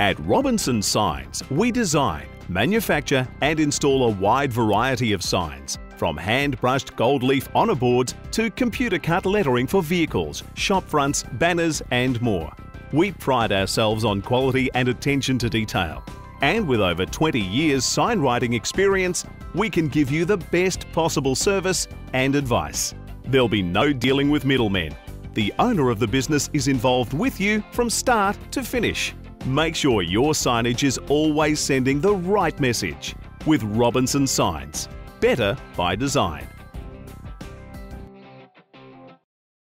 At Robinson Signs, we design, manufacture and install a wide variety of signs, from hand-brushed gold leaf honour boards to computer cut lettering for vehicles, shop fronts, banners and more. We pride ourselves on quality and attention to detail. And with over 20 years signwriting experience, we can give you the best possible service and advice. There'll be no dealing with middlemen. The owner of the business is involved with you from start to finish. Make sure your signage is always sending the right message with Robinson Signs. Better by design.